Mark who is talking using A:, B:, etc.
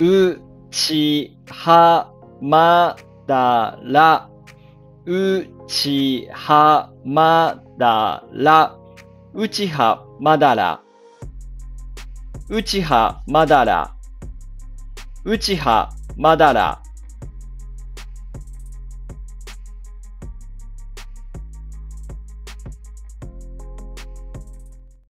A: うちはまだら。うちはまだら。うちはまだら。うちはまだら。うちはまだら。